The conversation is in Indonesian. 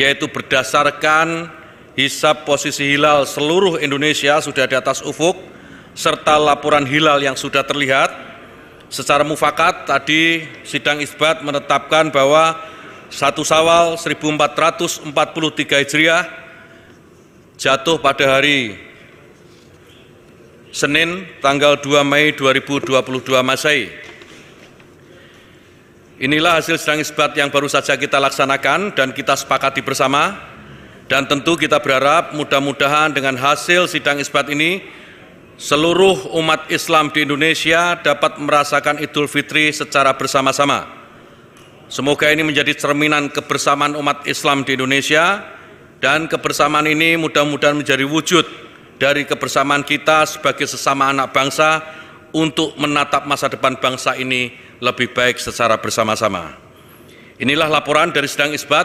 yaitu berdasarkan hisap posisi hilal seluruh Indonesia sudah di atas ufuk, serta laporan hilal yang sudah terlihat. Secara mufakat tadi sidang isbat menetapkan bahwa satu Sawal 1443 Hijriah jatuh pada hari Senin tanggal 2 Mei 2022 Masehi. Inilah hasil sidang isbat yang baru saja kita laksanakan dan kita sepakati bersama dan tentu kita berharap mudah-mudahan dengan hasil sidang isbat ini, seluruh umat Islam di Indonesia dapat merasakan Idul Fitri secara bersama-sama. Semoga ini menjadi cerminan kebersamaan umat Islam di Indonesia dan kebersamaan ini mudah-mudahan menjadi wujud dari kebersamaan kita sebagai sesama anak bangsa untuk menatap masa depan bangsa ini lebih baik secara bersama-sama. Inilah laporan dari sidang isbat.